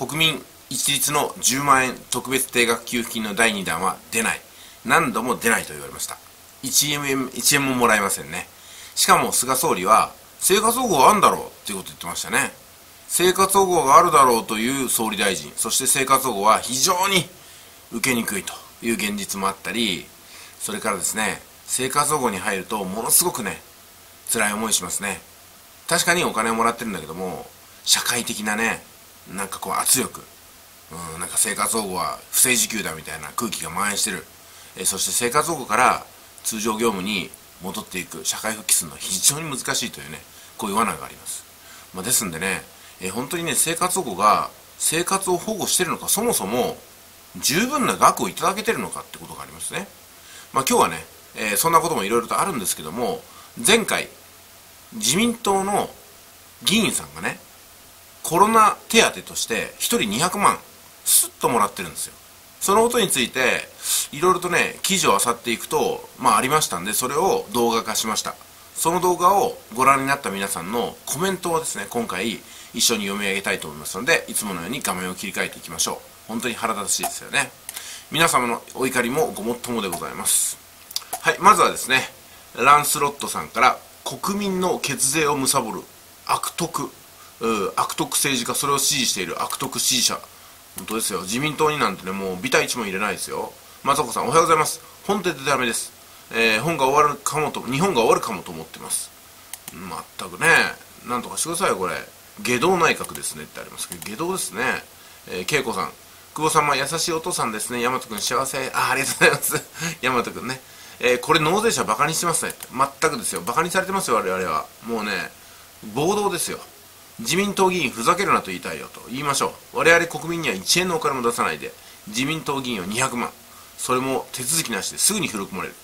国民一律の10万円特別定額給付金の第2弾は出ない。何度も出ないと言われました。1円 ,1 円ももらえませんね。しかも菅総理は生活保護はあるんだろうっていうこと言ってましたね。生活保護があるだろうという総理大臣そして生活保護は非常に受けにくいという現実もあったりそれからですね生活保護に入るとものすごくね辛い思いしますね。確かにお金をもらってるんだけども社会的なねなんかこう圧力。うんなんか生活保護は不正受給だみたいな空気が蔓延してる。えそして生活保護から通常業務に戻っていく社会復帰するのは非常に難しいというねこういう罠があります、まあ、ですんでね、え本当にね生活保護が生活を保護してるのかそもそも十分な額をいただけてるのかってことがありますね。まあ今日はね、えー、そんなこともいろいろとあるんですけども前回自民党の議員さんがねコロナ手当として1人200万スッともらってるんですよ。そのことについていろいろとね記事を漁っていくとまあありましたんでそれを動画化しました。その動画をご覧になった皆さんのコメントをですね今回一緒に読み上げたいと思いますのでいつものように画面を切り替えていきましょう。本当に腹立たしいですよね。皆様のお怒りもごもっともでございます。はいまずはですねランスロットさんから国民の血税を貪る悪徳悪徳政治家それを支持している悪徳支持者。本当ですよ。自民党になんてねもうビタ一も入れないですよ。松岡さんおはようございます。本当でダメです、えー、本が終わるかもと日本が終わるかもと思ってます。まったくねなんとかしてくださいよこれ。下道内閣ですねってありますけど下道ですね。えー、恵子さん。久保様優しいお父さんですね。大和君幸せ。あありがとうございます。大和君ね。えー、これ納税者バカにしてますね。全くですよ。バカにされてますよ我々は。もうね暴動ですよ。自民党議員ふざけるなと言いたいよと言いましょう。我々国民には1円のお金も出さないで自民党議員を200万。それも手続きなしですぐに振り込まれる。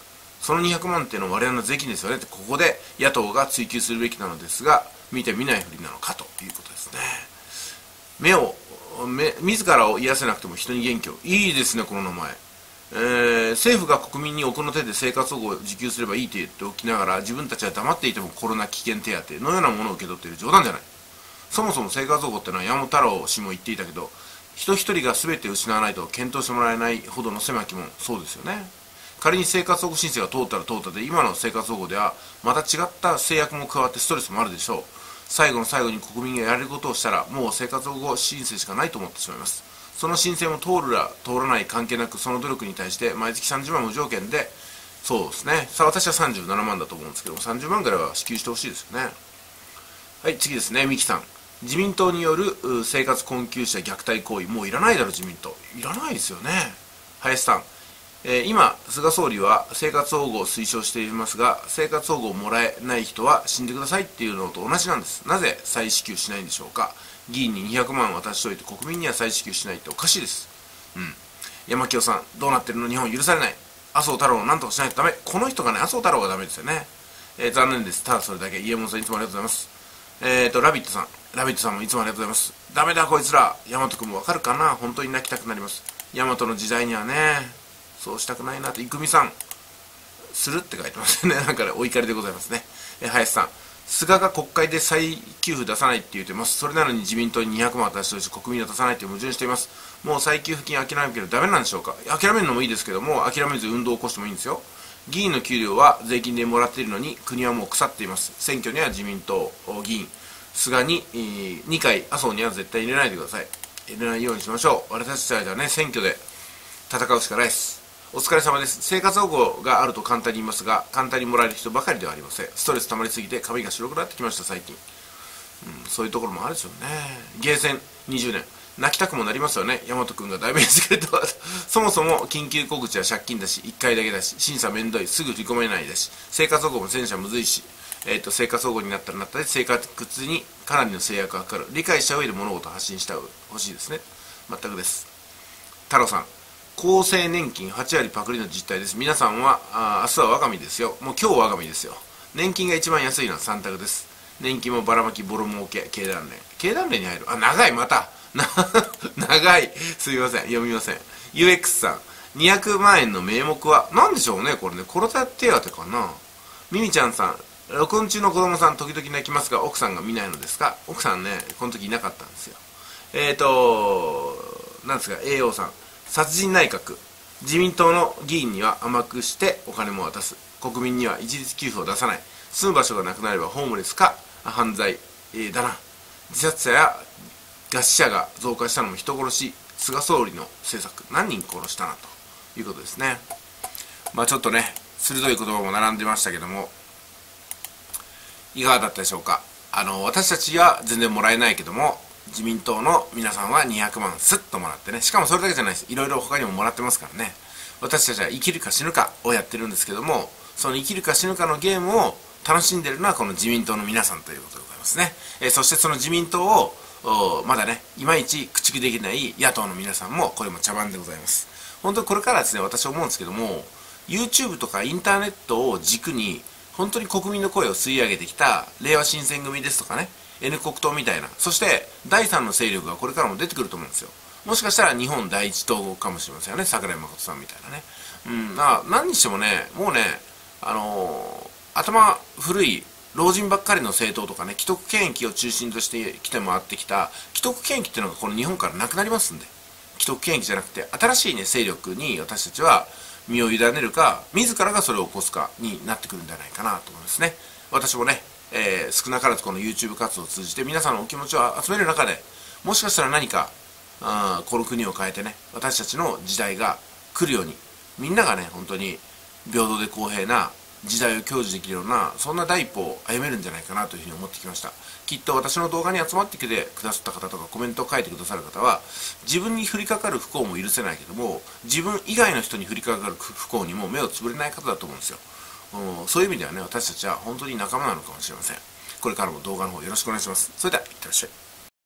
その200万っていうのは我々の税金ですよねってここで野党が追及するべきなのですが見て見ないふりなのかということですね。目を目自らを癒せなくても人に元気を。いいですねこの名前。えー、政府が国民に奥の手で生活保護を受給すればいいと言っておきながら自分たちは黙っていてもコロナ危険手当のようなものを受け取っている冗談じゃない。そもそも生活保護ってのは山本太郎氏も言っていたけど人一人が全て失わないと検討してもらえないほどの狭き門そうですよね。仮に生活保護申請が通ったら通ったで今の生活保護ではまた違った制約も加わってストレスもあるでしょう。最後の最後に国民がやれることをしたらもう生活保護申請しかないと思ってしまいます。その申請も通るら通らない関係なくその努力に対して毎月30万無条件でそうですね。さあ私は37万だと思うんですけども30万ぐらいは支給してほしいですよね。はい次ですね。三木さん。自民党による生活困窮者虐待行為もういらないだろ自民党。いらないですよね。林さん、えー、今菅総理は生活保護を推奨していますが生活保護をもらえない人は死んでくださいっていうのと同じなんです。なぜ再支給しないんでしょうか。議員に200万渡しといて国民には再支給しないっておかしいです。うん。山清さんどうなってるの？日本許されない。麻生太郎を何とかしないとダメ。この人がね麻生太郎がダメですよね、えー、残念です。ただそれだけ。家元さんいつもありがとうございます。えっ、ー、とラビットさん。ラビットさんもいつもありがとうございます。ダメだこいつら。大和君もわかるかな？本当に泣きたくなります。大和の時代にはねそうしたくないなって。郁美さん。するって書いてますよね。なんかねお怒りでございますね、えー、林さん。菅が国会で再給付出さないって言ってます。それなのに自民党に200万渡してほし、国民は出さないって矛盾しています。もう再給付金諦めるけどダメなんでしょうか？諦めるのもいいですけども、諦めず運動を起こしてもいいんですよ。議員の給料は税金でもらっているのに、国はもう腐っています。選挙には自民党議員、菅に、えー、2回、麻生には絶対入れないでください。入れないようにしましょう。私たちはね、選挙で戦うしかないです。お疲れ様です生活保護があると簡単に言いますが簡単にもらえる人ばかりではありませんストレス溜まりすぎて髪が白くなってきました最近、うん、そういうところもあるでしょうねゲーセン20年泣きたくもなりますよね。大和君が代弁してくれた そもそも緊急告知は借金だし1回だけだし審査めんどい。すぐ振り込めないだし生活保護も戦車むずいしえーと、生活保護になったらなったで生活にかなりの制約がかかる。理解した上で物事を発信してほしいですね。全くです。太郎さん。厚生年金8割パクリの実態です。皆さんはあ明日は我が身ですよ。もう今日我が身ですよ。年金が一番安いのは3択です。年金もばらまきボロ儲け経団連。経団連に入る。あ長いまた。長い。すみません。読みません。UX さん。200万円の名目は何でしょうねこれね。コロナ手当かな。ミミちゃんさん。録音中の子供さん時々泣きますが奥さんが見ないのですか？奥さんねこの時いなかったんですよ。えっ、ー、となんですか？栄養さん。殺人内閣。自民党の議員には甘くしてお金も渡す。国民には一律給付を出さない。住む場所がなくなればホームレスか？犯罪、えー、だな。自殺者や餓死者が増加したのも人殺し菅総理の政策何人殺したなということですね。まあちょっとね鋭い言葉も並んでましたけどもいかがだったでしょうか。あの私たちは全然もらえないけども自民党の皆さんは200万スッともらってねしかもそれだけじゃないです。いろいろ他にももらってますからね。私たちは生きるか死ぬかをやってるんですけどもその生きるか死ぬかのゲームを楽しんでるのはこの自民党の皆さんということでございますね、えー、そしてその自民党をまだねいまいち駆逐できない野党の皆さんもこれも茶番でございます。本当にこれからですね私思うんですけども YouTube とかインターネットを軸に本当に国民の声を吸い上げてきた令和新選組ですとかね N 国党みたいなそして第3の勢力がこれからも出てくると思うんですよ。もしかしたら日本第一統合かもしれませんよね桜井誠さんみたいなね。うん何にしてもねもうねあのー、頭古い老人ばっかりの政党とかね既得権益を中心として来て回ってきた既得権益っていうのがこの日本からなくなりますんで。既得権益じゃなくて新しいね勢力に私たちは身を委ねるか自らがそれを起こすかになってくるんじゃないかなと思いますね。私もね、えー、少なからずこの YouTube 活動を通じて皆さんのお気持ちを集める中でもしかしたら何かあこの国を変えてね私たちの時代が来るようにみんながね本当に平等で公平な時代を享受できるようなそんな第一歩を歩めるんじゃないかなというふうに思ってきました。きっと私の動画に集まってきてくださった方とかコメントを書いてくださる方は自分に降りかかる不幸も許せないけども自分以外の人に降りかかる不幸にも目をつぶれない方だと思うんですよ、そういう意味ではね私たちは本当に仲間なのかもしれません。これからも動画の方よろしくお願いします。それではいってらっしゃい。